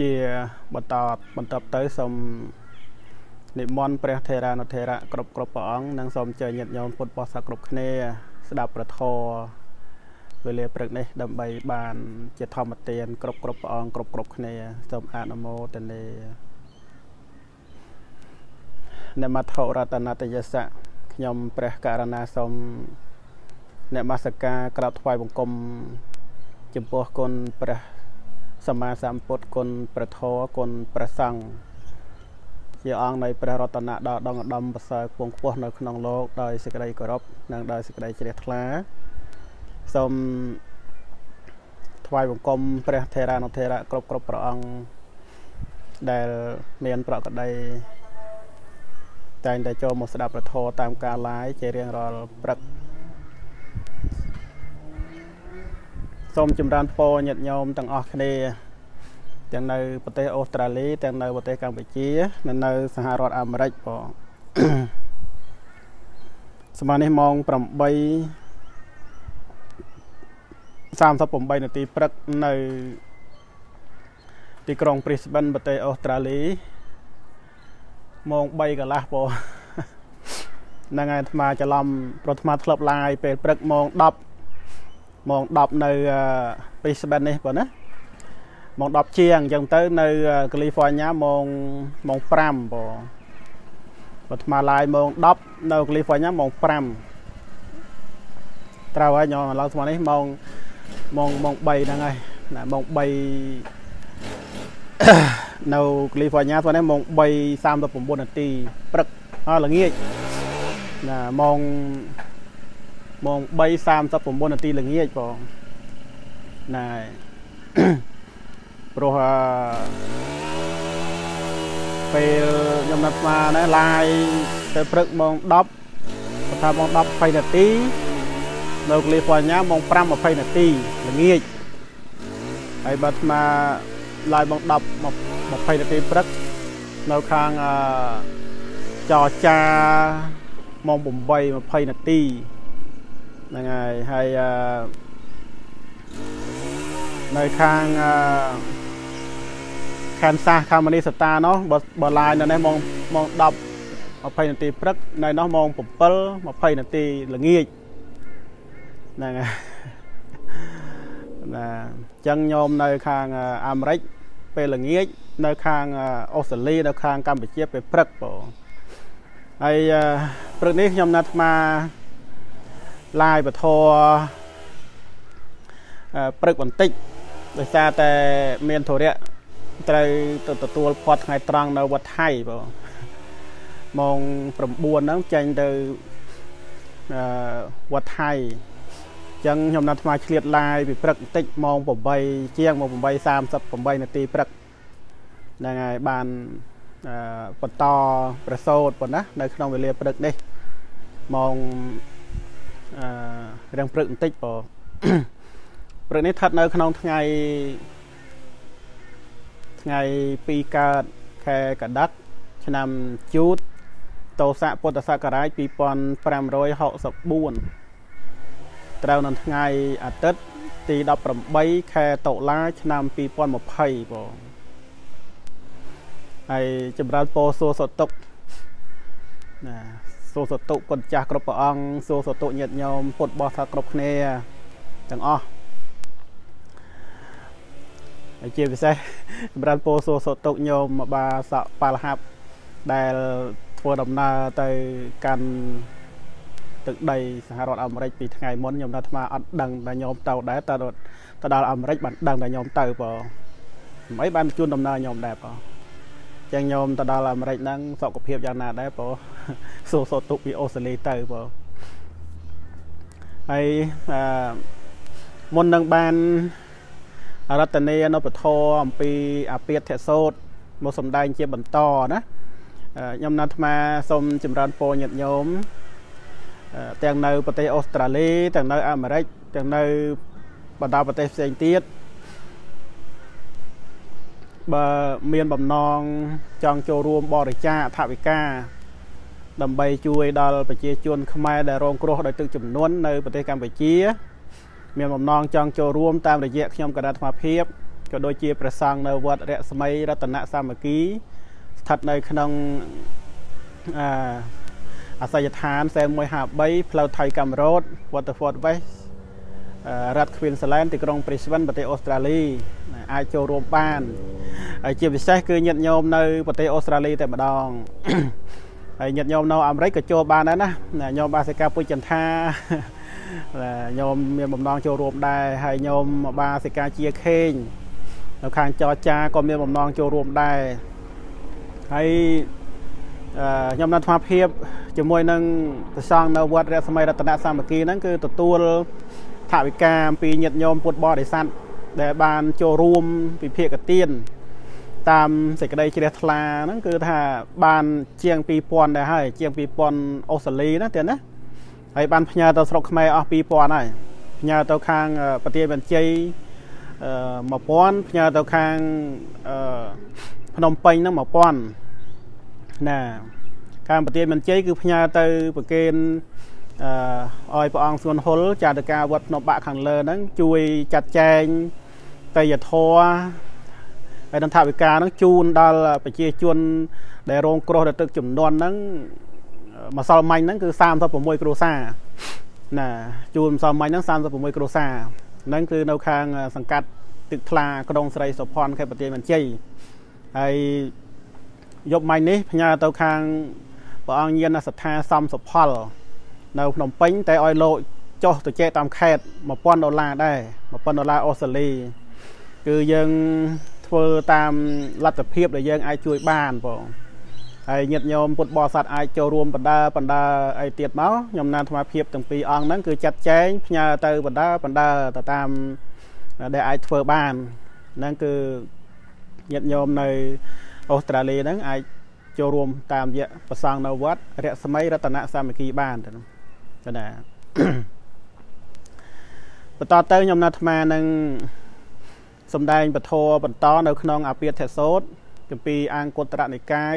ជាបន្តបន្តទៅសូមនិមន្តព្រះថេរានុថេរៈគ្រប់គ្រប់ព្រះអង្គនិងសូមជើញញាតិញោមពុទ្ធបរិស័ទគ្រប់គ្នាស្ដាប់ប្រធរវេលាព្រឹកនេះដើម្បីបានជាធម្មទានគ្រប់គ្រប់ព្រះអង្គគ្រប់គ្រប់គ្នាសូមអនុមោទនានមថរតនតយសៈខ្ញុំព្រះករណាសូមនមស្ការក្រាបថ្វាយបង្គំចំពោះគុណព្រះ សម្មាសម្ពុទ្ធគុណព្រះធម៌គុណព្រះសង្ឃជាអង្គនៃព្រះរតនៈដ៏ដងឧត្តមប្រសើរខ្ពង់ខ្ពស់នៅក្នុងលោកដោយសេចក្តីគោរពនិងដោយសេចក្តីជ្រះថ្លាសូមថ្វាយបង្គំព្រះថេរានុថេរៈគ្រប់គ្រប់ព្រះអង្គដែលមានប្រកដីតែងតែចូលមកស្ដាប់ប្រធរតាមការឡាយជារៀងរាល់ព្រឹក សូមចម្រើនពរញាតិញោមទាំងអស់គ្នាទាំងនៅប្រទេសអូស្ត្រាលីទាំងនៅប្រទេសកម្ពុជានិងនៅសហរដ្ឋអាមេរិកបងស្មើនេះម៉ោង8 38នាទីព្រឹកនៅ ទីក្រុង Brisbane ប្រទេសអូស្ត្រាលីម៉ោង3កន្លះបងហ្នឹងហើយអាត្មាច្រឡំប្រអាត្មាធ្លាប់ឡាយពេលព្រឹកម៉ោង10 ម៉ោង10នៅពីស្បិននេះបងណាម៉ោង10ជាងអញ្ចឹងទៅនៅកាលីហ្វ័រញ៉ាម៉ោងម៉ោង5បងបើថ្មឡាយម៉ោង10នៅកាលីហ្វ័រញ៉ាម៉ោង5ត្រូវហើយញ៉ោឡើងថ្មនេះម៉ោងម៉ោងម៉ោង3ហ្នឹងហើយណាម៉ោង3នៅកាលីហ្វ័រញ៉ាថ្មនេះម៉ោង3:39នាទីព្រឹកអស់ល្ងាចណាម៉ោង ម៉ោង3:39នាទីល្ងាចបងណែព្រោះពេលខ្ញុំណាត់ស្មាណាឡាយទៅព្រឹកម៉ោង10បើថាម៉ោង10 20នាទីនៅកលីហ្វ័រញ៉ាម៉ោង5 20នាទីល្ងាចហើយបើស្មាឡាយម៉ោង10 20នាទីព្រឹកនៅខាងចរចាម៉ោង8 20នាទី ហ្នឹងហើយហើយនៅខាងខានសាសខាងមនីសតានោះបើបើឡាយនៅនេះម៉ោងម៉ោង10 20នាទីព្រឹកនៅនោះម៉ោង7 20នាទីល្ងាចហ្នឹងហើយណាអញ្ចឹងញោមនៅខាងអាមេរិកពេលល្ងាចនៅខាងអូស្ត្រាលីនៅខាងកម្ពុជាពេលព្រឹកបងហើយព្រឹកនេះខ្ញុំណាត់អាត្មា ឡាយពធព្រឹកបន្តិចដោយសារតែមានធរៈត្រូវទៅទទួលផាត់ថ្ងៃត្រង់នៅវត្តថៃបងម៉ោង9ហ្នឹងចេញទៅវត្តថៃអញ្ចឹងខ្ញុំណាត់ថ្មឆ្លៀតឡាយពីព្រឹកបន្តិចម៉ោង8ជាងម៉ោង8:38នាទីព្រឹកហ្នឹងហើយបានបន្តប្រសូតប៉ុណ្ណានៅក្នុងវេលាព្រឹកនេះម៉ោង អឺរាំងព្រឹកបន្តិចបងព្រឹកនេះស្ថិតនៅ ក្នុងថ្ងៃថ្ងៃ2កើតខែកដិកឆ្នាំជូតតោស័កពុទ្ធសករាជ2564ត្រូវនៅថ្ងៃអាទិត្យទី18ខែតុលា ឆ្នាំ2020បងហើយចម្រើនពោសួរសតុកណា សួរសតុគុណចាស់គ្រប់ព្រះអង្គសួរសតុញាតិញោមពុទ្ធបរិស័ទគ្រប់គ្នាទាំងអស់ហើយជាពិសេសសម្រាប់ពោសួរសតុញោមបាសកបាលហាប់ដែលធ្វើដំណើរទៅកាន់ទឹកដីសហរដ្ឋអាមេរិកពីថ្ងៃមុនខ្ញុំថាអាត្មាអត់ដឹងតែញោមទៅដែរតើទៅដល់អាមេរិកបានដឹងតែញោមទៅបងមិនអីបានជួនដំណើរញោមដែរបង ចឹងញោមទៅដល់អាមេរិកហ្នឹងសុខភាពយ៉ាងណាដែរបងសួរសោតុពីអូស្ត្រាលីទៅបងហើយអឺមុននឹងបានរតនីនៅពធអំពីអាពាធធសោតមកសំដែងជាបន្តណាខ្ញុំណាត់អាត្មាសូមចម្រើនពរញាតិញោមទាំងនៅប្រទេសអូស្ត្រាលីទាំងនៅអាមេរិកទាំងនៅបណ្ដាប្រទេសផ្សេងទៀត បើមានបំណងចង់ចូលរួមបរិច្ចាគថវិកាដើម្បីជួយដល់ប្រជាជនខ្មែរដែលរងគ្រោះដោយទឹកជំនន់នៅប្រទេសកម្ពុជា មានបំណងចង់ចូលរួមតាមរយៈខ្ញុំគណៈអាត្មាភាពក៏ដូចជាព្រះសង្ឃនៅវត្តរស្មីរតនសាមគ្គី ស្ថិតនៅក្នុងអាអាសយដ្ឋាន4153ផ្លូវថៃកាំរ៉ូត Waterford West រដ្ឋ Queensland ទីក្រុង Brisbane ប្រទេសអូស្ត្រាលីអាចចូលរួមបាន ហើយជាពិសេសគឺញាតិញោមនៅប្រទេសអូស្ត្រាលីតែម្ដងហើយញាតិញោមនៅអាមេរិកក៏ចូលបានដែរណាញោមបាសិកាពុជចន្ទាញោមមានបំណងចូលរួមដែរហើយញោមបាសិកាជាខេងនៅខាងចរចាក៏មានបំណងចូលរួមដែរហើយខ្ញុំនៅអាត្មាភាពជាមួយនឹងប្រសង់នៅវត្តរស្មីរតនសាមគ្គីហ្នឹងគឺទទួលថវិកាអំពីញាតិញោមពុទ្ធបរិស័ទដែលបានចូលរួមពិភាកទាន តាមសេចក្តីជ្រះថ្លាហ្នឹងគឺថាបានជាង2000ដែរហើយជាង2000អូស្ត្រាលីណាទៀតណាហើយបានផ្ញើទៅស្រុកខ្មែរអស់2000ហើយផ្ញើទៅខាងប្រទេសបញ្ជ័យ1000ផ្ញើទៅខាងភ្នំពេញហ្នឹង1000ណាខាងប្រទេសបញ្ជ័យគឺផ្ញើទៅប្រគេនអឺឲ្យព្រះអង្គសួនហុលចាតកាវត្តភ្នំបាក់ខាងលើហ្នឹងជួយចាត់ចែងតយធរ ហើយនឹងថាវិការហ្នឹងជូនដល់ប្រជាជន ដែលរងគ្រោះដោយទឹកចំនួនហ្នឹងម្សិលមិញហ្នឹងគឺ36គ្រួសារណាជូនម្សិលមិញហ្នឹង36គ្រួសារហ្នឹងគឺនៅខាងសង្កាត់ទឹកថ្លាក្រុងស្រីសុផាន់ខេត្តបន្ទាយមានជ័យហើយយប់មិញនេះផ្ញើទៅខាងព្រះអង្គញាណស្ថាសំសុផល នៅភ្នំពេញតែឲ្យលោកចុះទៅចែកតាមខេត្ត1000ដុល្លារដែរ1000ដុល្លារអូស្ត្រាលីគឺយើង ធ្វើតាមលទ្ធភាពដែលយើងអាចជួយបានបងហើយញាតិញោមពុទ្ធបរិស័ទអាចចូលរួមបណ្ដាបណ្ដាអីទៀតមកខ្ញុំណានអាភិបទាំងពីរអង្គហ្នឹងគឺចាត់ចែងផ្ញើទៅបណ្ដាបណ្ដាទៅតាមដែលអាចធ្វើបានហ្នឹងគឺញាតិញោមនៅអូស្ត្រាលីហ្នឹងអាចចូលរួមតាមរយៈប្រសង់នៅវត្តរស្មីរតនសាមគ្គីបានទៅណាបន្តទៅខ្ញុំណាត់អាត្មានឹង សំដែងពធបន្តនៅក្នុងអាពាធសោតចំពីអង្គុត្រនិកាយ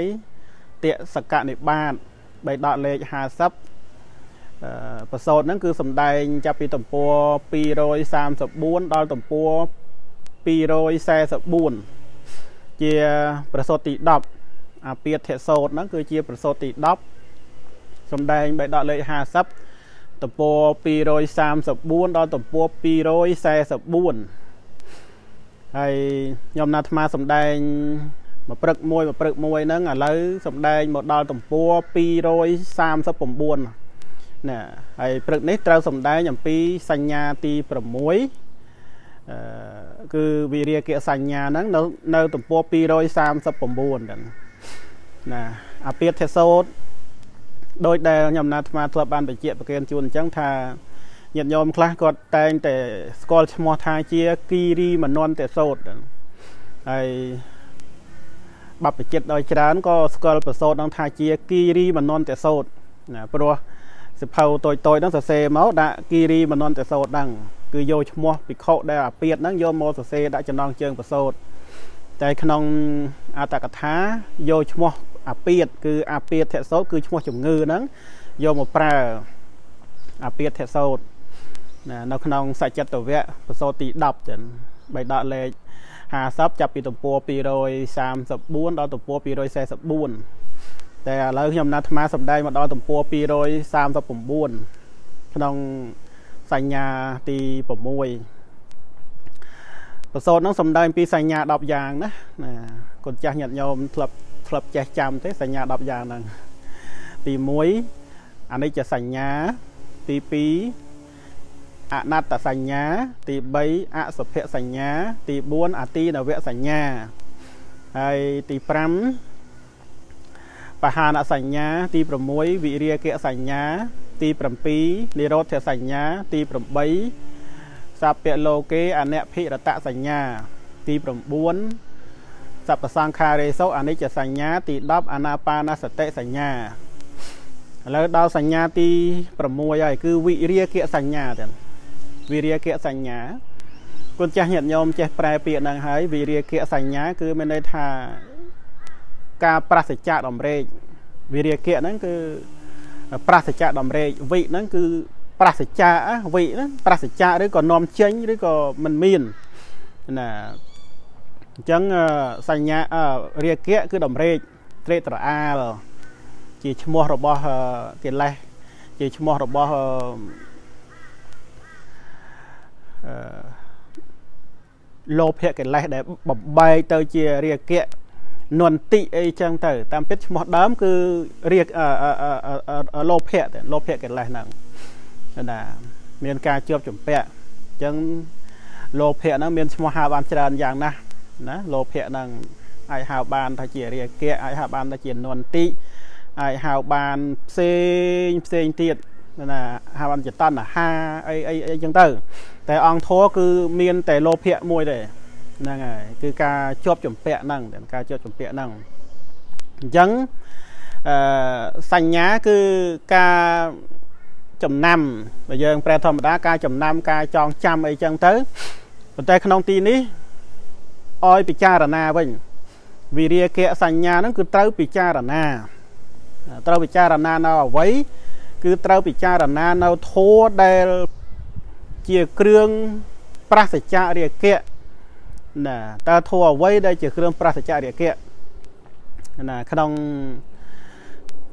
តិសកនិបាតបៃដកលេខ50អឺប្រសោតហ្នឹងគឺសំដែងចាប់ពីទំព័រ234ដល់ទំព័រ244ជាប្រសោតទី10អាពាធសោតហ្នឹងគឺជាប្រសោតទី10សំដែងបៃដកលេខ50ទំព័រ234ដល់ទំព័រ244 ហើយខ្ញុំណាអាត្មាសំដែងមួយព្រឹកមួយមួយព្រឹកមួយហ្នឹងឥឡូវសំដែងមកដល់ទំព័រ239ណាហើយព្រឹកនេះត្រូវសំដែងអំពីសញ្ញាទី6អឺគឺវិរិយកិសញ្ញាហ្នឹងនៅនៅទំព័រ239ហ្នឹងណាអាពាធិសោតដោយដែលខ្ញុំណាអាត្មាធ្លាប់បានបញ្ជាក់ប្រកេនជូនអញ្ចឹងថា ញាតិញោមខ្លះគាត់តែងតែស្គាល់ឈ្មោះថាជាគីរីមនន្តសោតហើយបព្វជិតដោយច្រើនក៏ស្គាល់ប្រសូតនឹងថាជាគីរីមនន្តសោតណាព្រោះសិភៅតូចតូចហ្នឹងសរសេរមកដាក់គីរីមនន្តសោតហ្នឹងគឺយកឈ្មោះភិក្ខុដែលអាពាតហ្នឹងយកមកសរសេរដាក់ចំណងជើងប្រសូតតែក្នុងអត្តកថាយកឈ្មោះអាពាតគឺអាពាតធសោតគឺឈ្មោះជំងឺហ្នឹងយកមកប្រើអាពាតធសោត ណានៅក្នុងសច្ចតវៈបសោតទី10ចឹងបៃដកលេខ50ចាប់ពីទំព័រ234ដល់ទំព័រ244តែឥឡូវខ្ញុំណាត់អាត្មាសម្ដែងមកដល់ទំព័រ239ក្នុងសញ្ញាទី6បសោតហ្នឹងសម្ដែងពីសញ្ញា10យ៉ាងណាណាកូនចាស់ញាតិញោមធ្លាប់ធ្លាប់ចេះចាំទេសញ្ញា10យ៉ាងហ្នឹងទី1អនិច្ចសញ្ញាទី2 អនត្តសញ្ញា ទី3អសុភសញ្ញា ទី4អទីនវសញ្ញាហើយទី5បហានសញ្ញា ទី6វិរិយកសញ្ញា ទី7និរោធសញ្ញា ទី8សព្វលោកេអនភិរតសញ្ញា ទី9សព្វសង្ខារេសោអនិច្ចសញ្ញា ទី10អនាបានសតិសញ្ញាឥឡូវដល់សញ្ញាទី6ហើយគឺវិរិយកសញ្ញាទាំង វិរិយគៈសញ្ញាគុណចាស់ញាតិញោមចេះប្រែពាក្យហ្នឹងហើយវិរិយគៈសញ្ញា គឺមានន័យថាការប្រសិជ្ជៈដំរេកវិរិយគៈហ្នឹងគឺប្រសិជ្ជៈដំរេកវិហ្នឹងគឺប្រសិជ្ជៈវិហ្នឹងប្រសិជ្ជៈឬក៏នាំចេញឬក៏មិនមានណាអញ្ចឹងសញ្ញារាគៈគឺតម្រេកត្រេកត្រអាលជាឈ្មោះរបស់កិលេសជាឈ្មោះរបស់អឺ លោភៈកិលេសដែលបំបែកទៅជារាគៈនន្តិអីចឹងទៅ តាមពិតឈ្មោះដើម គឺរាគលោភៈតែលោភៈកិលេសហ្នឹងណាមានការជាប់ជំពាក់អញ្ចឹងលោភៈហ្នឹងមានឈ្មោះហៅបានច្រើនយ៉ាងណាស់ណាលោភៈហ្នឹងអាចហៅបានថាជារាគៈអាចហៅបានថាជានន្តិអាចហៅបានផ្សេងផ្សេងទៀត ណាហៅបានជាតណ្ហាអីអីអីចឹងទៅ តែអង្គធរគឺមានតែលោភៈមួយទេហ្នឹងហើយគឺការជាប់ចម្ពាក់ហ្នឹងការជាប់ចម្ពាក់ហ្នឹងអញ្ចឹងអឺសញ្ញាគឺការចំណាំបើយើងប្រែធម្មតាការចំណាំការចងចាំអីចឹងទៅប៉ុន្តែក្នុងទីនេះឲ្យពិចារណាវិញវិរិយកៈសញ្ញាហ្នឹងគឺត្រូវពិចារណាត្រូវពិចារណានៅអ្វី គឺត្រូវពិចារណានៅធัวដែលជាគ្រឿងប្រសច្ចរិយកៈណាតើធัวអ្វីដែលជាគ្រឿងប្រសច្ចរិយកៈណាក្នុង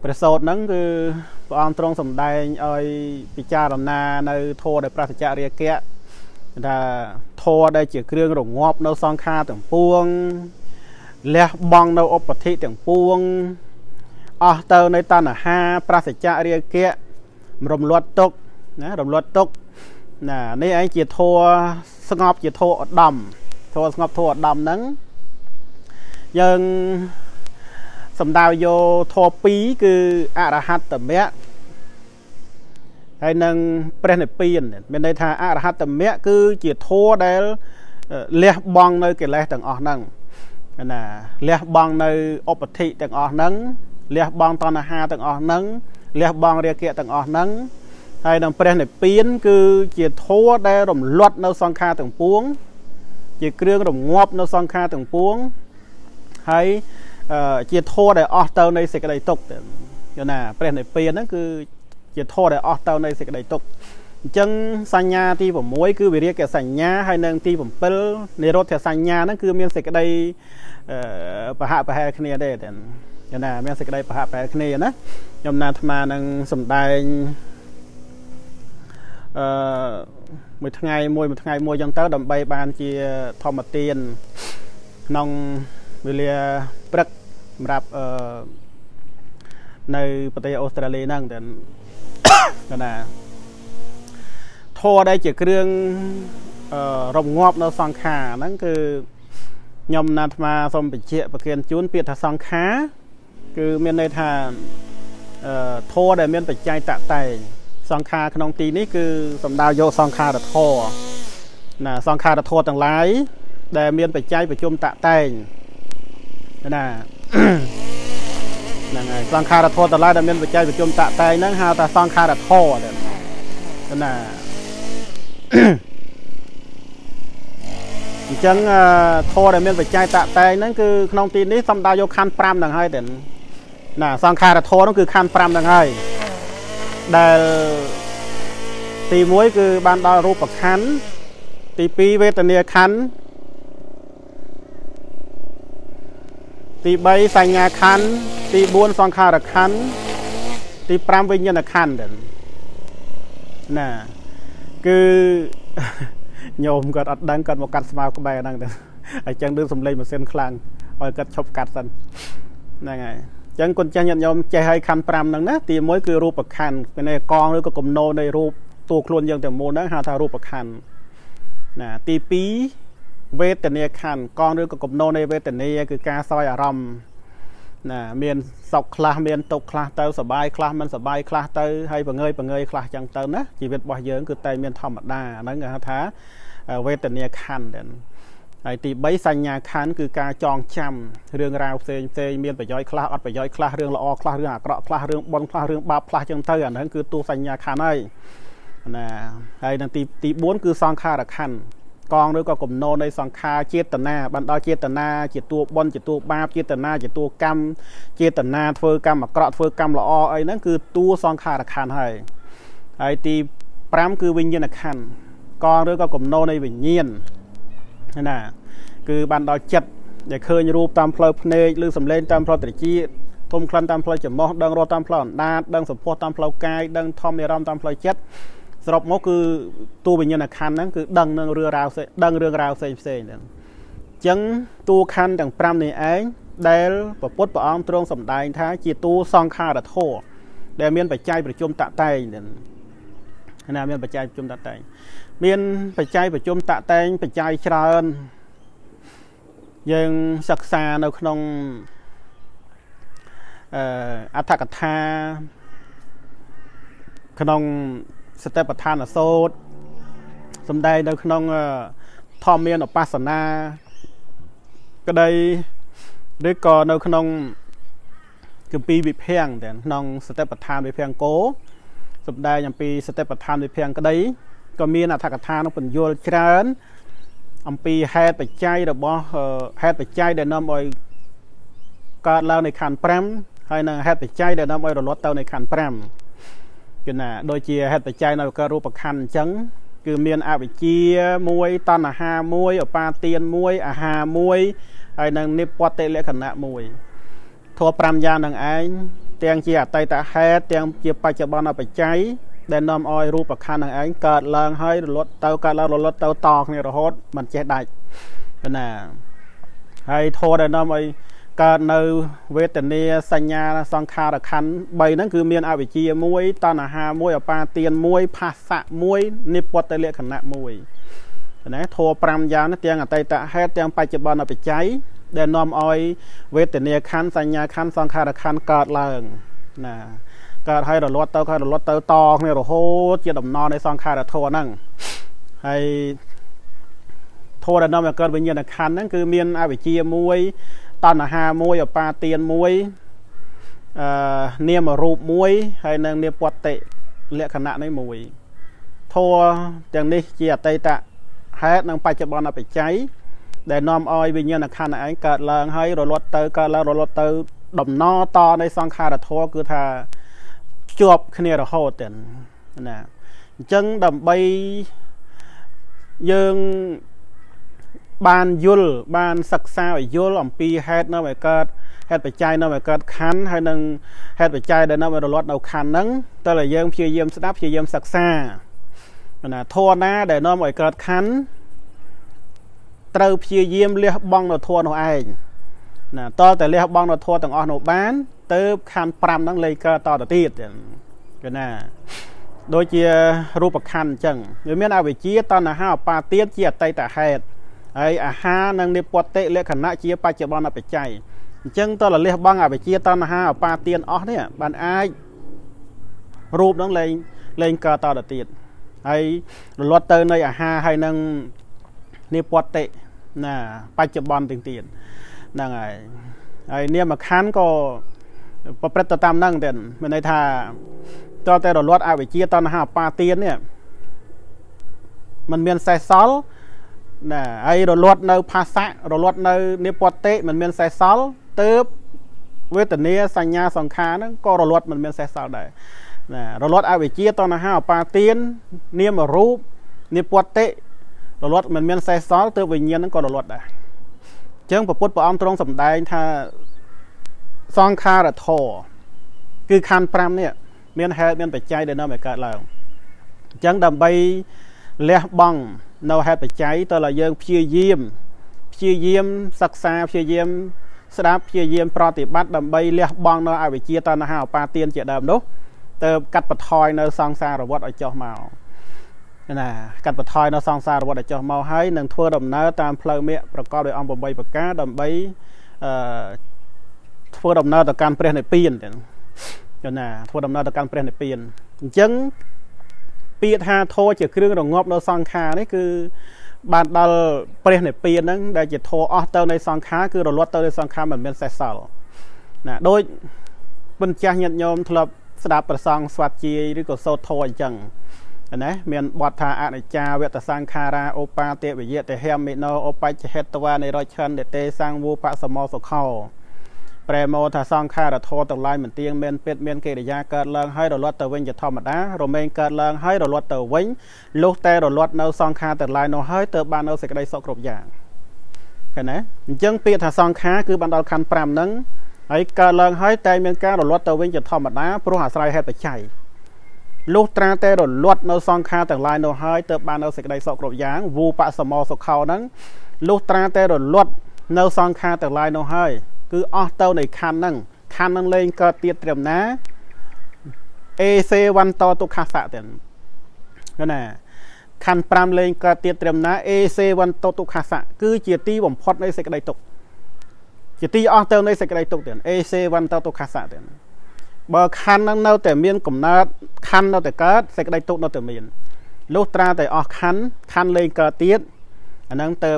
ព្រះសោតហ្នឹងគឺព្រះអង្គទ្រង់សម្ដែងឲ្យពិចារណានៅធัวដែលប្រសច្ចរិយកៈថាធរដែលជាគ្រឿងរងាប់នៅសង្ខារទាំងពួងលះបង់នៅឧបធិទាំងពួងអស់ទៅនៃតណ្ហា ប្រសច្ចរិយកៈ រំលត់ទុកណារំលត់ទុកណានេះឯងជាធរស្ងប់ជាធរឧត្តមធរស្ងប់ធរឧត្តមហ្នឹងយើងសំដៅយកធរ2គឺអរហត្តមៈហើយនឹងព្រះនិព្វានមានន័យថាអរហត្តមៈគឺជាធម៌ដែលលះបង់នៅកិលេសទាំងអស់ហ្នឹងណាលះបង់នៅឧបធិទាំងអស់ហ្នឹងលះបង់តណ្ហាទាំងអស់ហ្នឹង លះបង់រាគៈទាំងអស់ហ្នឹងហើយនឹងព្រះនិព្វាន គឺជាធម៌ដែលរំលត់នៅសង្ខារទាំងពួង ជាគ្រឿងរងាប់នៅសង្ខារទាំងពួងហើយជាធម៌ដែលអស់ទៅនៃសេចក្តីទុក្ខយល់ណាព្រះនិព្វានហ្នឹងគឺជាធម៌ដែលអស់ទៅនៃសេចក្តីទុក្ខអញ្ចឹងសញ្ញាទី6គឺវិរិយកសញ្ញាហើយនឹងទី7និរោធសញ្ញាហ្នឹងគឺមានសេចក្តីប្រហាក់ប្រហែលគ្នាទេតែ ណាមានសេចក្តីប្រហាក់ប្រហែលគ្នាណាខ្ញុំណាអាត្មានឹងសំដែងអឺមួយថ្ងៃមួយមួយថ្ងៃមួយអញ្ចឹងទៅដើម្បីបានជាធម្មទានក្នុងវេលាព្រឹកសម្រាប់អឺនៅប្រទេសអូស្ត្រាលីហ្នឹងតែណាធរដែលជាគ្រឿងរំងាប់នៅសង្ខារហ្នឹងគឺខ្ញុំណាត់អាត្មាសូមបញ្ជាក់ប្រគិនជូនពាក្យថាសង្ខារ គឺមានន័យថាធរដែលមានបច្ច័យតតែងសង្ខារក្នុងទីនេះគឺសំដៅយកសង្ខារធរណាសង្ខារធរទាំងឡាយដែលមានបច្ច័យប្រជុំតតែងណាហ្នឹងហើយសង្ខារធម៌តឡាដែលមានបច្ច័យប្រជុំតតែងហ្នឹងហៅថាសង្ខារធម៌ណាអញ្ចឹងធម៌ដែលមានបច្ច័យតតែងហ្នឹងគឺក្នុងទីនេះសំដៅយកខណ្ឌ5ហ្នឹងហើយទេ ណាសង្ខារធម៌ហ្នឹងគឺខណ្ឌ5ហ្នឹងហើយដែលទី1គឺបានដល់រូបខណ្ឌទី2វេទនាខណ្ឌទី3សញ្ញាខណ្ឌទី4សង្ខារខណ្ឌទី5វិញ្ញាណខណ្ឌណាគឺញោមគាត់អត់ដឹងគាត់មកកាត់ស្មៅក្បែរហ្នឹងទៅអញ្ចឹងដូចសំឡេងម៉ាស៊ីនខ្លាំងឲ្យគាត់ឈប់កាត់សិនហ្នឹងហើយអញ្ចឹងគុណចាស់ញាតិញោមចេះឲ្យខណ្ឌ5ហ្នឹងណាទី1គឺរូបខណ្ឌពីនៃកងឬក៏គំនោនៃរូបតួខ្លួនយើងទាំងមូលហ្នឹងហៅថារូបខណ្ឌណាទី2វេទនាខណ្ឌកងឬក៏កំណោនៃវេទនាគឺការសោយអារម្មណ៍ណាមានសុខខ្លះមានទុក្ខខ្លះទៅសបាយខ្លះមិនសបាយខ្លះទៅហើយបង្ងើយបង្ងើយខ្លះចឹងទៅណាជីវិតរបស់យើងគឺតែមានធម្មតាហ្នឹងគេហៅថាវេទនាខណ្ឌដែរ ហើយទី3សញ្ញាខណ្ឌគឺការចងចាំរឿងរ៉ាវផ្សេងផ្សេងមានប្រយោជន៍ខ្លះអត់ប្រយោជន៍ខ្លះរឿងល្អខ្លះរឿងអាក្រក់ខ្លះរឿងបុណ្យខ្លះរឿងបាបខ្លះចឹងទៅអាហ្នឹងគឺតួសញ្ញាខណ្ឌហើយណាហើយនឹងទីទី4គឺសង្ខារខណ្ឌកងឬក៏គំនោនៃសង្ខារចេតនាបានដល់ចេតនាជាតួបុណ្យជាតួបាបចេតនាជាតួកម្មចេតនាធ្វើកម្មអាក្រក់ធ្វើកម្មល្អអីហ្នឹងគឺតួសង្ខារខណ្ឌហើយហើយទី5គឺវិញ្ញាណខណ្ឌកងឬក៏គំនោនៃវិញ្ញាណ ណាគឺបានដល់ចិត្តដែលឃើញរូបតាមផ្លូវភ្នែកឬសំឡេងតាមផ្លូវត្រចៀកធំក្លិនតាមផ្លូវច្រមុះដឹងរស់តាមផ្លូវអណ្ដាតដឹងសម្ផស្សតាមផ្លូវកាយដឹងធម្មនិរមតាមផ្លូវចិត្តសរុបមកគឺតួវិញ្ញាណខណ្ឌហ្នឹងគឺដឹងនឹងរឿងរ៉ាវផ្សេងដឹងរឿងរ៉ាវផ្សេងផ្សេងហ្នឹងអញ្ចឹងតួខណ្ឌទាំង5នេះឯងដែលពពុទ្ធព្រះអង្គទ្រង់សម្ដែងថាជាតួសង្ខារធម៌ដែលមានបច្ច័យប្រជុំតតែងណាមានបច្ច័យប្រជុំតតែង មានបច្ច័យប្រជុំតតែងបច្ច័យច្រើន យើងសិក្សានៅក្នុងអឺអត្ថកថាក្នុងសតិប្បដ្ឋានសោតសំដែងនៅក្នុងធម្មមានឧបស្សនាក្តីឬក៏នៅក្នុងគម្ពីរវិភាំងទាំងក្នុងសតិប្បដ្ឋានវិភាំងគោសំដែងអំពីសតិប្បដ្ឋានវិភាំងក្តី ក៏មានអត្ថកថានឹងបញ្យល់ច្រើន អំពីហេតុបច្ច័យរបស់ហេតុបច្ច័យដែលនាំឲ្យកើតឡើងនៃខណ្ឌ5ហើយនឹងហេតុបច្ច័យដែលនាំឲ្យរលត់ទៅនៃខណ្ឌ5គឺណាដូចជាហេតុបច្ច័យនៅកើតរូបខណ្ឌអញ្ចឹងគឺមានអវិជ្ជាមួយតណ្ហាមួយឧបាទានមួយអាហារមួយហើយនឹងនិពតិលក្ខណៈមួយធម៌5យ៉ាងនឹងឯងទាំងជាអតីតហេតុទាំងជាបច្ចុប្បន្នបច្ច័យ ដែលនាំឲ្យរូបខណ្ឌនឹងឯងកើតឡើងហើយរលត់ទៅកើតឡើងរលត់ទៅតគ្នារហូតមិនចេះដាច់ណាហើយធម៌ដែលនាំឲ្យកើតនៅវេទនាសញ្ញាសង្ខារខណ្ឌ3ហ្នឹងគឺមានអវិជ្ជាមួយ តណ្ហាមួយអបាទានមួយផាសៈមួយនិពតលក្ខណៈមួយណាធម៌5យ៉ាងនេះទាំងអតីតហេតុទាំងបច្ចុប្បន្នបច្ច័យដែលនាំឲ្យវេទនាខណ្ឌសញ្ញាខណ្ឌសង្ខារខណ្ឌកើតឡើងណា កើតឲ្យរលត់ទៅកើតរលត់ទៅតគ្នារហូតជាដំណរនៃសង្ខារធម៌ហ្នឹងហើយធម៌ដែលនាំឲ្យកើតវិញ្ញាណខណ្ឌហ្នឹងគឺមានអវិជ្ជាមួយតណ្ហាមួយអបាទានមួយអឺនាមរូបមួយហើយនឹងនាពតិលក្ខណៈនេះមួយធម៌ទាំងនេះជាអតីតហេតុនិងបច្ចុប្បន្នបច្ច័យដែលនាំឲ្យវិញ្ញាណខណ្ឌឯងកើតឡើងហើយរលត់ទៅកើតឡើងរលត់ទៅ ដំណតនៃសង្ខារធម៌គឺថា ជាប់គ្នារហូតទៅណាអញ្ចឹងដើម្បីយើងបានយល់បានសិក្សាឲ្យយល់អំពីហេតុនៅឲ្យកើតហេតុបច្ច័យនៅឲ្យកើតខណ្ឌហើយនឹងហេតុបច្ច័យដែលនៅឲ្យរលត់នៅខណ្ឌហ្នឹងតើយើងព្យាយាមស្ដាប់ព្យាយាមសិក្សាណាធម៌ណាដែលនាំឲ្យកើតខណ្ឌត្រូវព្យាយាមលះបង់នៅធម៌នោះឯងណាតតែលះបង់នៅធម៌ទាំងអស់នោះបាន ទៅខណ្ឌ5ហ្នឹងលេខកើតតទៅទៀតគឺណាដូចជារូបខណ្ឌអញ្ចឹងវាមានអវិជ្ជាតណ្ហាឧបាទានជាអតីតហេតុហើយអាហារនិងនិពតិលក្ខណៈជាបច្ចុប្បន្នបច្ច័យអញ្ចឹងតលលះបង់អវិជ្ជាតណ្ហាឧបាទានអស់នេះបានអាចរូបហ្នឹងលែងលែងកើតតទៅទៀតហើយរលត់ទៅនៃអាហារហើយនឹងនិពតិណាបច្ចុប្បន្នទាំងទៀតហ្នឹងហើយហើយនាមខណ្ឌក៏ ប្រព្រឹត្តទៅតាមហ្នឹងទៀតមានន័យថាតតែរលត់អវិជ្ជាតណ្ហាបាទាននេះมันមានសេះសល់ណាហើយរលត់នៅផាសៈរលត់នៅនិពតិมันមានសេះសល់ទៅវេទនាសញ្ញាសង្ខារហ្នឹងក៏រលត់มันមានសេះសល់ដែរណារលត់អវិជ្ជាតណ្ហាអបាទាននាមរូបនិពតិរលត់មិនមានសេះសល់ទើបវិញ្ញាណហ្នឹងក៏រលត់ដែរអញ្ចឹងពពុទ្ធព្រះអង្គទ្រង់សម្ដែងថា សង្ខារធរគឺខណ្ឌ5នេះមានហេតុមានបច្ច័យដែលនាំឲ្យកើតឡើងអញ្ចឹងដើម្បីលះបង់នៅហេតុបច្ច័យតើឲ្យយើងព្យាយាមព្យាយាមសិក្សាព្យាយាម ស្ដាប់ព្យាយាម ប្រតិបត្តិដើម្បីលះបង់នៅអវិជ្ជាតណ្ហាឧបាទានជាដើមនោះទៅកាត់បន្ថយនៅសង្សារវដ្តឲ្យចុះមកណាកាត់បន្ថយនៅសង្សារវដ្តឲ្យចុះមកហើយនឹងធ្វើដំណើរតាមផ្លូវមេឃប្រកបដោយអង្គ8ប្រការដើម្បីអឺ ធ្វើដំណើរទៅកាន់ព្រះនិព្វានចឹងណាធ្វើដំណើរទៅកាន់ព្រះនិព្វានអញ្ចឹងពាក្យថាធរជាគ្រឿងរងាប់នៅសង្ខារនេះគឺបានដល់ព្រះនិព្វានហ្នឹងដែលជាធរអស់ទៅនៃសង្ខារគឺរលត់ទៅនៃសង្ខារមិនមានសេសសល់ណាដូចមិនចាស់ញាតិញោមធ្លាប់ស្ដាប់ប្រសងស្វាត់ជាយឬក៏សូត្រធរអញ្ចឹងណាមានបទថាអនិច្ចាវតសង្ខារាឧបាទេវយៈទេហេមិណោឧបច្ចហេតវ៉ានៃរឆន្ទទេសង្វូបសមោសុខោ ប្រែមកថាសង្ខារធម៌ទាំងឡាយមិនទៀងមានពេតមានកិរិយាកើតឡើងហើយរលត់ទៅវិញជាធម្មតារមែងកើតឡើងហើយរលត់ទៅវិញលុះតែរលត់នៅសង្ខារទាំងឡាយនោះហើយទើបបាននៅសេចក្តីសុខគ្រប់យ៉ាងអឃើញណាអញ្ចឹងពាក្យថាសង្ខារគឺបានដល់ខណ្ឌ5ហ្នឹងហើយកើតឡើងហើយតែមានការរលត់ទៅវិញជាធម្មតាព្រោះអាស្រ័យហេតុបច្ច័យលុះត្រាតែរលត់នៅសង្ខារទាំងឡាយនោះហើយទើបបាននៅសេចក្តីសុខគ្រប់យ៉ាងវូបសមោសុខោហ្នឹងលុះត្រាតែរលត់នៅសង្ខារទាំងឡាយនោះហើយ គឺអស់ទៅនៃខណ្ឌហ្នឹងខណ្ឌហ្នឹងលែងកើតទៀតត្រឹមណាអេសេវន្តទុក្ខសៈទៀតឃើញណាខណ្ឌ5លែងកើតទៀតត្រឹមណាអេសេវន្តទុក្ខសៈគឺជាទីបំផុតនៃសេចក្តីទុក្ខជាទីអស់ទៅនៃសេចក្តីទុក្ខទៀតអេសេវន្តទុក្ខសៈទៀតបើខណ្ឌហ្នឹងនៅតែមានកំណើតខណ្ឌនៅតែកើតសេចក្តីទុក្ខនៅតែមានលុះត្រាតែអស់ខណ្ឌខណ្ឌលែងកើតទៀតអាហ្នឹងទៅ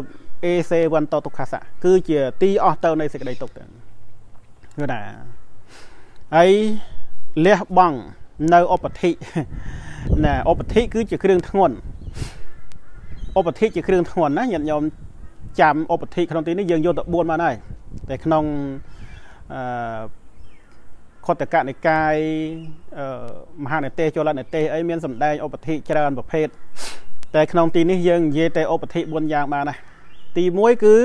អេសេវន្តទុក្ខសៈគឺជាទីអស់ទៅនៃសេចក្តីទុក្ខទៀតគឺណាហើយលះបង់នៅឧបតិណាឧបតិគឺជាគ្រឿងធ្ងន់ឧបតិជាគ្រឿងធ្ងន់ណាញាតិញោមចាំឧបតិក្នុងទីនេះយើងយកទៅ4មកហើយតែក្នុងអឺខតកនិកាយអឺមហានិទេសចលនិទេសអីមានសម្ដែងឧបតិច្រើនប្រភេទតែក្នុងទីនេះយើងនិយាយតែឧបតិ4យ៉ាងបានណា ទី1គឺ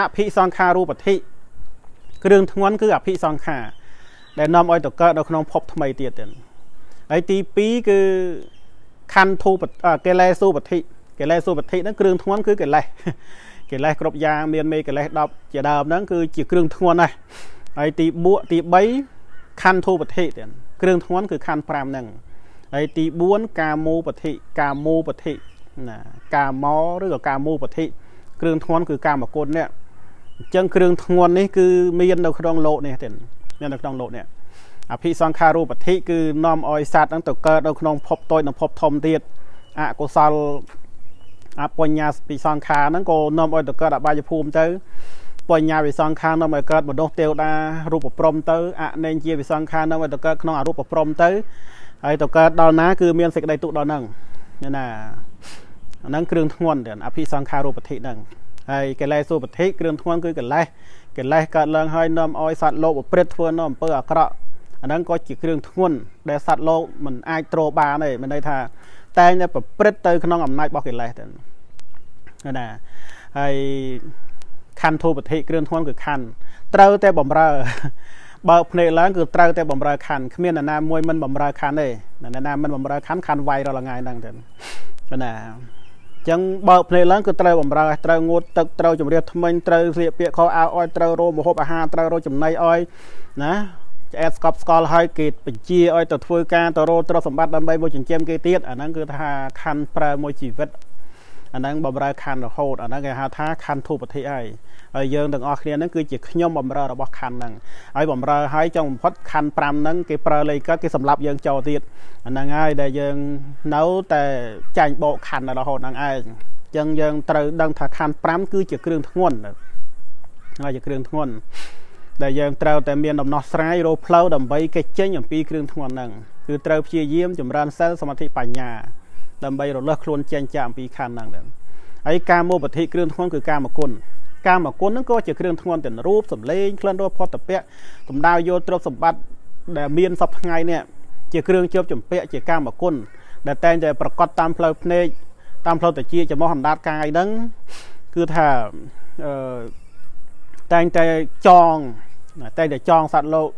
អភិសង្ខារូបតិគ្រឿងធ្ងន់គឺអភិសង្ខារដែលនាំឲ្យទៅកើតនៅក្នុងភពថ្មីទៀតទៀតហើយទី2គឺខន្ធធូបកិលេសុបតិកិលេសុបតិហ្នឹងគ្រឿងធ្ងន់គឺកិលេសកិលេសគ្រប់យ៉ាងមានមេកិលេស10ជាដើមហ្នឹងគឺជាគ្រឿងធ្ងន់ណាស់ហើយទី4ទី3ខន្ធធូបតិទៀតគ្រឿងធ្ងន់គឺខន្ធ5ហ្នឹងហើយទី4កាមោបតិកាមោបតិណាកាមោឬក៏កាមោបតិ គ្រឿងធ្ងន់គឺកាមគុណនេះអញ្ចឹងគ្រឿងធ្ងន់នេះគឺមាននៅក្នុងលោកនេះទេមាននៅក្នុងលោកនេះអភិសង្ខារូបតិគឺនាំឲ្យសត្វហ្នឹងទៅកើតនៅក្នុងភពតូចនិងភពធំទៀតអកុសលអបញ្ញាពិសង្ខារហ្នឹងក៏នាំឲ្យទៅកើតអបាយភូមិទៅបញ្ញាវិសង្ខារនាំឲ្យកើតមនុស្សទេវតារូបព្រំទៅអនេនជាវិសង្ខារនាំឲ្យទៅកើតក្នុងអរូបព្រំទៅហើយទៅកើតដល់ណាគឺមានសេចក្តីទុកដល់ហ្នឹងណាអា ហ្នឹងគ្រឿងធ្ងន់ទៀតអភិសង្ខារូបតិហ្នឹងហើយកិលេសុបតិគ្រឿងធ្ងន់គឺកិលេសកិលេសកើតឡើងហើយនាំឲ្យសត្វលោកប្រព្រឹត្តធ្វើនៅអំពើអាក្រក់អាហ្នឹងក៏ជាគ្រឿងធ្ងន់ដែលសត្វលោកមិនអាចទ្របានទេមានន័យថា តែងតែប្រព្រឹត្តទៅក្នុងអំណាចរបស់កិលេសទៅណាហើយខណ្ឌធូបតិគ្រឿងធ្ងន់គឺខណ្ឌត្រូវតែបំរើបើភ្នែកឡើងគឺត្រូវតែបំរើខណ្ឌគ្មានអ្នកណាមួយមិនបំរើខណ្ឌទេអ្នកណាមិនបំរើខណ្ឌខណ្ឌវាយរាល់ថ្ងៃហ្នឹងទៅណា ចឹងបើកភ្នែកឡើងគឺត្រូវបំរើត្រូវងូតទឹកត្រូវជំរាបថ្មិញត្រូវស្លៀកពាក់ខោអាវអោយត្រូវរោមហូបអាហារត្រូវរោចំណីអោយណាឆ្អែតស្កប់ស្កល់ឲ្យគេបញ្ជាឲ្យទៅធ្វើការទៅរោទ្រព្យសម្បត្តិដើម្បីមកចិញ្ចឹមគេទៀតអាហ្នឹងគឺថាខណ្ឌប្រើមួយជីវិត អាហ្នឹងបំរើខណ្ឌរហូតអាហ្នឹងគេហៅថាខណ្ឌធុបតិហើយហើយយើងទាំងអស់គ្នាហ្នឹងគឺជាខ្ញុំបំរើរបស់ខណ្ឌហ្នឹងហើយបំរើហើយចុងបំផុតខណ្ឌ5ហ្នឹងគេប្រើលេខកើតគេសម្លាប់យើងចូលទៀតអាហ្នឹងហើយដែលយើងនៅតែចាញ់បោកខណ្ឌរហូតហ្នឹងឯងអញ្ចឹងយើងត្រូវដឹងថាខណ្ឌ5គឺជាគ្រឿងធ្ងន់ហើយជាគ្រឿងធ្ងន់ដែលយើងត្រូវតែមានដំណោះស្រាយរោផ្លូវដើម្បីគេចចេញអំពីគ្រឿងធ្ងន់ហ្នឹងគឺត្រូវព្យាយាមចម្រើនសិលសមាធិបញ្ញា ដើម្បីរលឹះខ្លួនចេញចាកអំពីខណ្ឌហ្នឹងហើយការមកបតិគ្រឿងធ្ងន់គឺកាមគុណកាមគុណហ្នឹងក៏ជាគ្រឿងធ្ងន់ទាំងរូបសម្លេងក្លិនរសផុតពៈសំដៅយកទ្រព្យសម្បត្តិដែលមានសពថ្ងៃនេះជាគ្រឿងជាប់ចម្ពាក់ជាកាមគុណដែលតែងតែប្រកាសតាមផ្លូវភ្នែកតាមផ្លូវតិចចំោះអណ្ដាតកាយហ្នឹងគឺថាអឺតែងតែចងតែងតែចងសត្វលោក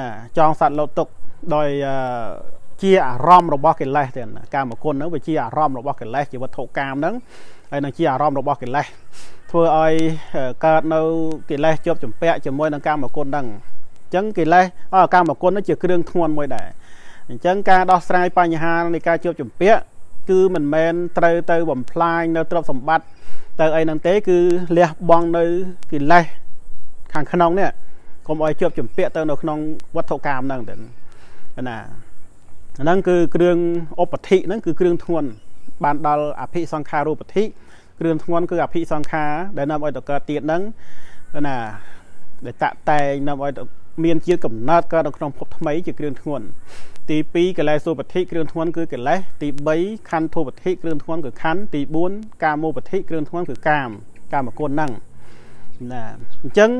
ណាចងសត្វលោកទុកដោយ ជាអារម្មណ៍របស់កិលេសទៀតកាមគុណហ្នឹងវាជាអារម្មណ៍របស់កិលេសជាវត្ថុកាមហ្នឹងហើយនឹងជាអារម្មណ៍របស់កិលេសធ្វើឲ្យកើតនៅកិលេសជាប់ចម្ពាក់ជាមួយនឹងកាមគុណហ្នឹងអញ្ចឹងកិលេសកាមគុណហ្នឹងជាគ្រឿងធ្ងន់មួយដែរអញ្ចឹងការដោះស្រាយបញ្ហានៃការជាប់ចម្ពាក់គឺមិនមែនត្រូវទៅបំផ្លាញនៅទ្រព្យសម្បត្តិទៅអីហ្នឹងទេគឺលះបង់នៅកិលេសខាងក្នុងនេះកុំឲ្យជាប់ចម្ពាក់ទៅនៅក្នុងវត្ថុកាមហ្នឹងទៅណា ហ្នឹងគឺគ្រឿងឧបតិហ្នឹងគឺគ្រឿងធ្ងន់បានដល់អភិសង្ខារូបតិគ្រឿងធ្ងន់គឺអភិសង្ខាដែលនាំឲ្យទៅកើតទៀតហ្នឹងណាដែលតាក់តែងនាំឲ្យមានជាតិកំណើតកើតនៅក្នុងភពថ្មីជាគ្រឿងធ្ងន់ទី2កិលេសឧបតិគ្រឿងធ្ងន់គឺកិលេសទី3ខន្ធធុបតិគ្រឿងធ្ងន់គឺខន្ធទី4កាមោបតិគ្រឿងធ្ងន់គឺកាម កាមគុណហ្នឹងណាអញ្ចឹង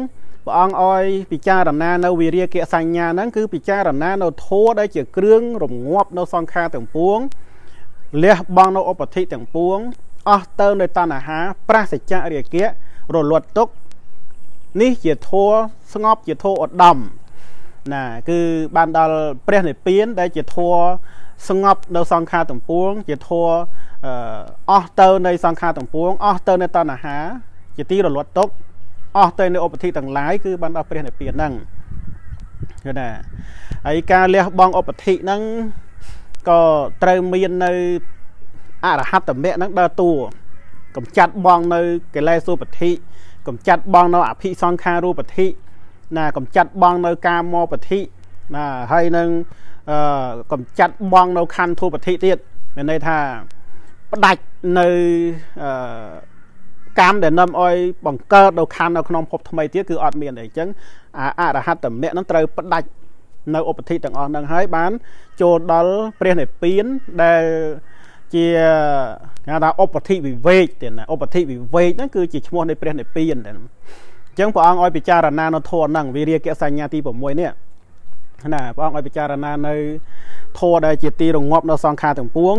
ព្រះអង្គឲ្យពិចារណានៅវិរិយកសញ្ញាហ្នឹងគឺពិចារណានៅធัวដែលជាគ្រឿងរងាប់នៅសង្ខារទាំងពួងលះបង់នៅឧបតិទាំងពួងអស់ទៅនៅតណ្ហា ប្រសច្ចៈរាគៈ រលត់ទុកនេះជាធัวស្ងប់ជាធัวឧត្តមណាគឺបានដល់ព្រះនិព្វានដែលជាធัวស្ងប់នៅសង្ខារទាំងពួងជាធัวអស់ទៅនៃសង្ខារទាំងពួងអស់ទៅនៃតណ្ហាជាទីរលត់ទុក អស់ទៅនៃឧបធិទាំងឡាយគឺបានដល់ព្រះនិព្វានហ្នឹងឃើញណាហើយការលះបង់ឧបធិហ្នឹងក៏ត្រូវមាននៅអរហត្តមគ្គហ្នឹងដើរតួកំចាត់បងនៅកិលេសឧបធិកំចាត់បងនៅអភិសង្ខារូបធិណាកំចាត់បងនៅកាមោបធិណាហើយនឹងអឺកំចាត់បងនៅខណ្ឌធុបធិទៀតមានន័យថាផ្ដាច់នៅអឺ កម្មដែលនាំឲ្យបង្កើតនៅខណ្ឌនៅក្នុងភពថ្មីទៀតគឺអត់មានទេអញ្ចឹងអាអរហត្តមគ្គនឹងត្រូវផ្ដាច់នៅឧបធិទាំងអស់នឹងហើយបាន ចូលដល់ព្រះនិព្វានដែលជាគេថាឧបធិវិវេកទៀតណាឧបធិវិវេកហ្នឹងគឺជាឈ្មោះនៃព្រះនិព្វានតែអញ្ចឹងព្រះអង្គឲ្យពិចារណានៅធម៌ហ្នឹងវិរិយកសញ្ញាទី6នេះណាព្រះអង្គឲ្យពិចារណានៅធម៌ដែលជាទីរងាប់នៅសង្ខារទាំងពួង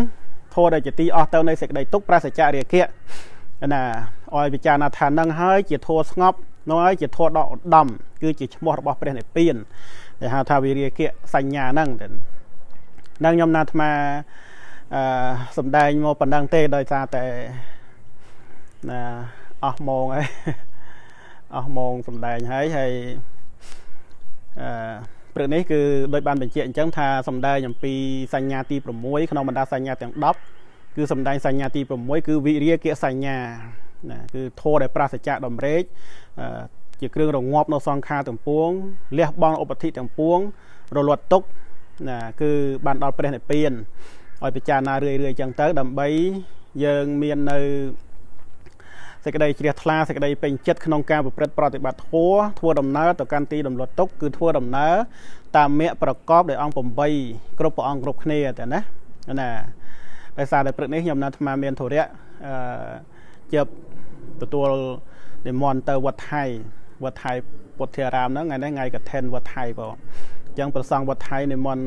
ធម៌ដែលជាទីអស់ទៅនៃសេចក្តីទុក្ខប្រសច្ចៈរាគៈណា ឲ្យពិចារណាថានឹងហើយជាធម៌ស្ងប់នោះហើយជាធម៌ដកឧត្តមគឺជាឈ្មោះរបស់ព្រះនិព្វានដែលហៅថាវិរិយកសញ្ញាហ្នឹងទៅនឹងខ្ញុំណាអាត្មាអឺសំដែងមកប៉ុណ្ណឹងទេដោយសារតែណាអស់ម៉ោងហើយអស់ម៉ោងសំដែងហើយហើយអឺព្រឹកនេះគឺដោយបានបញ្ជាក់អញ្ចឹងថាសំដែងអំពីសញ្ញាទី6ក្នុងបណ្ដាសញ្ញាទាំង10គឺសំដែងសញ្ញាទី6គឺវិរិយគសញ្ញា ណាគឺធម៌ដែលប្រសច្ចៈដំរេកជាគ្រឿងរងាប់នៅសង្ខារទាំងពួងលះបង់ឧបធិទាំងពួង រលត់ទុកណាគឺបានដល់ព្រះនិព្វានឲ្យពិចារណារឿយៗអញ្ចឹងទៅ ដើម្បីយើងមាននៅសេចក្តីជ្រះថ្លាសេចក្តីពេញចិត្តក្នុងការប្រព្រឹត្តប្រតិបត្តិធម៌ធ្វើដំណើរទៅកាន់ទីដំណត់ទុកគឺធ្វើដំណើរតាមមគ្គប្រកបដោយអង្គ8គ្រប់ព្រះអង្គគ្រប់គ្នាតែណាណាដោយសារតែព្រឹកនេះខ្ញុំនៅអាត្មាមានធុរៈអឺជា ទទួលនិមន្តទៅវត្តថៃវត្តថៃពុទ្ធារាមហ្នឹងថ្ងៃនេះថ្ងៃកឋិនវត្តថៃបងអញ្ចឹងប្រសងវត្តថៃនិមន្ត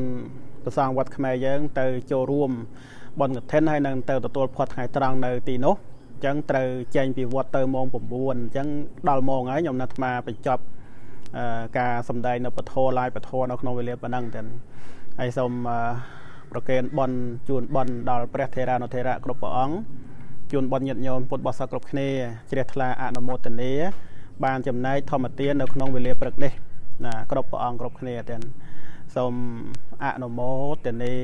ប្រសងវត្តខ្មែរយើង ទៅចូលរួមបនកឋិនហើយនឹងទៅទទួលផាត់ថ្ងៃត្រង់នៅទីនោះអញ្ចឹងត្រូវចេញពីវត្តទៅម៉ោង9អញ្ចឹងដល់ម៉ោងហើយខ្ញុំណាត់អាត្មាបញ្ចប់ការសម្ដែងនៅពធឡាយពធនៅក្នុងវេលាប៉ុណ្ណឹងទៅហើយសូមប្រកេនបន់ជូនបន់ដល់ព្រះថេរានុថេរៈគ្រប់ព្រះអង្គ ជូនបន់ញាតិញោមពុទ្ធបរិស័ទគ្រប់គ្នាជ្រះថ្លាអនុមោទនាបានចំណែកធម្មទាននៅក្នុងវេលាព្រឹកនេះណាគ្រប់ព្រះអង្គគ្រប់គ្នាទាំងសូមអនុមោទនា